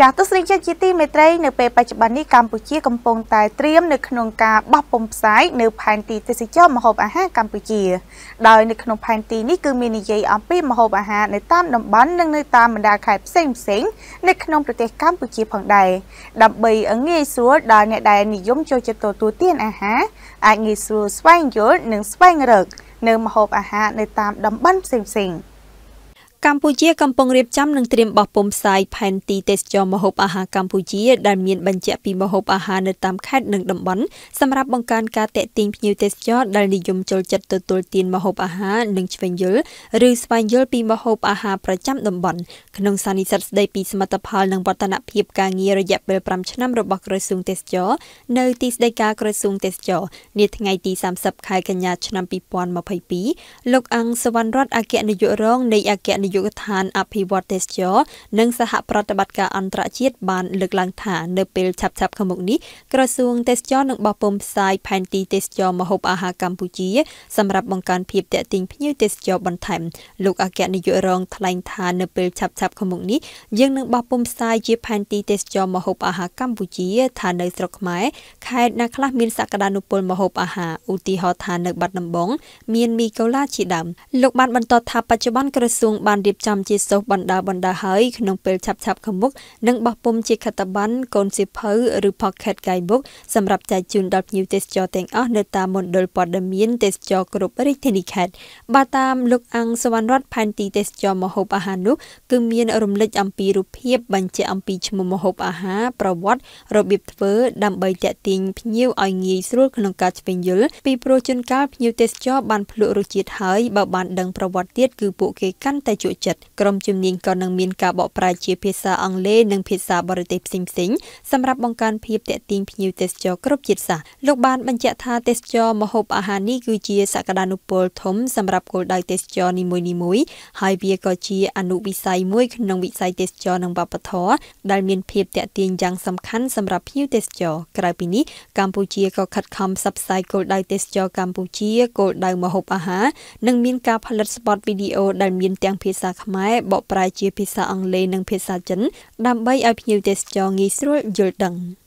ចាស់ទស្សនិកជនជាទីមេត្រីនៅពេលបច្ចុប្បន្ននេះកម្ពុជាកំពុងតែត្រៀមនៅក្នុងការបោះពុម្ពផ្សាយនៅផែនទីទេសចរម្ហូបអាហារកម្ពុជាដោយនៅក្នុងផែនទីនេះគឺមាននិយាយអំពីម្ហូបអាហារនៅតាមតំបន់និងនៅតាមបណ្ដាខេត្តផ្សេងផ្សេងនៅក្នុងប្រទេសកម្ពុជាផងដែរដើម្បីងាយស្រួលដល់អ្នកដែលនិយមចូលចិត្តទទួលទានអាហារអាចងាយស្រួលស្វែងយល់និងស្វែងរកនៅម្ហូបអាហារនៅតាមតំបន់ផ្សេងៗ កម្ពុជាកំពុងរៀបចំនិងត្រៀមបោះពុម្ពផ្សាយផែនទីទេសចរម្ហូបអាហារកម្ពុជាដែលមានបញ្ជាក់ពីម្ហូបអាហារនៅតាមខេត្តនិងតំបន់សម្រាប់បង្កើនការតេទៀងភ្ញៀវទេសចរដែលនិយមចូលចិត្តទទួលទានម្ហូបអាហារនិងឆ្វេងយល់ឬស្វែងយល់ពីម្ហូបអាហារប្រចាំតំបន់ក្នុងសានិស័តស្ដីពីសមិទ្ធផលនិងវឌ្ឍនភាពការងាររយៈពេល5ឆ្នាំរបស់ក្រសួងទេសចរនៅទីស្តីការក្រសួងទេសចរនាថ្ងៃទី30ខែកញ្ញាឆ្នាំ2022លោកអង្គសវណ្ណរតអគ្គនាយករងនៃអគ្គនាយកដ្ឋានអភិវឌ្ឍទេសចរនិងសហប្រតិបត្តិការអន្តរជាតិបានលើកឡើងថានៅពេលឆាប់ៗខាងមុខនេះក្រសួងទេសចរនឹងបោះពុម្ពផ្សាយផែនទីទេសចរម្ហូបអាហារកម្ពុជាសម្រាប់បង្កើនភាពទាក់ទាញភ្ញៀវទេសចរបន្ថែមលោកអគ្គនាយករងថ្លែងថានៅពេលឆាប់ៗខាងមុខនេះយើងនឹងបោះពុម្ពផ្សាយជាផែនទីទេសចរម្ហូបអាហារកម្ពុជាថានៅស្រុកខ្មែរខេត្តណាខ្លះមានសក្តានុពលម្ហូបអាហារឧទាហរណ៍ថានៅបាត់ដំបង មានមីកូឡាជាដើមលោកបានបន្តថាបច្ចុប្បន្នក្រសួងបានរៀបចំជាសុសបណ្ដាបណ្ដាហើយក្នុងពេលឆាប់ឆាប់ខាងមុខនឹងបោះពុំជាខិត្តប័ណ្ណកូនសៀវភៅឬ Pocket Guidebook សម្រាប់ចែកជូនដល់ភ្ញៀវទេសចរទាំងអស់នៅតាមមណ្ឌលព័ត៌មានទេសចរគ្រប់រាជធានីខេត្តបើតាមលោកអង្គសវណ្ណរតផែនទីទេសចរមហូបអាហារនោះគឺមានរំលេចអំពីរូបភាពបញ្ជាក់អំពីឈ្មោះមហូបអាហារប្រវត្តិរបៀបធ្វើដើម្បីតាក់ទាញភ្ញៀវឲ្យងាយស្រួលក្នុងការឆ្វេងយល់ពីព្រោះជួនកាលភ្ញៀវទេសចរបានភ្លក់រសជាតិហើយបើបានដឹងប្រវត្តិទៀតគឺពួកគេកាន់តែជក់ចិត្តក្រុមជំនាញក៏នឹងមានការបកប្រែជាភាសាអង់គ្លេសនិងភាសាបរទេសផ្សេងៗសម្រាប់បង្កើនភាពទាក់ទាញភ្ញៀវទេសចរគ្រប់ជាតិសាសន៍លោកបានបញ្ជាក់ថាទេសចរម្ហូបអាហារនេះគឺជាសក្តានុពលធំសម្រាប់គោលដៅទេសចរនីមួយៗហើយវាក៏ជាអនុវិស័យមួយក្នុងវិស័យទេសចរនិងវប្បធម៌ដែលមានភាពទាក់ទាញយ៉ាងសំខាន់សម្រាប់ភ្ញៀវទេសចរក្រៅពីនេះកម្ពុជាក៏ខិតខំផ្សព្វផ្សាយគោលដៅទេសចរកម្ពុជាគោលដៅម្ហូបអាហារនិងមានការផលិតស្ពតវីដេអូដែលមានទាំងភាសាខ្មែរបកប្រែជាភាសាអង់គ្លេសនិងភាសាចិនដើម្បីឲ្យភ្ញៀវទេសចរងាយស្រួលយល់ដឹង។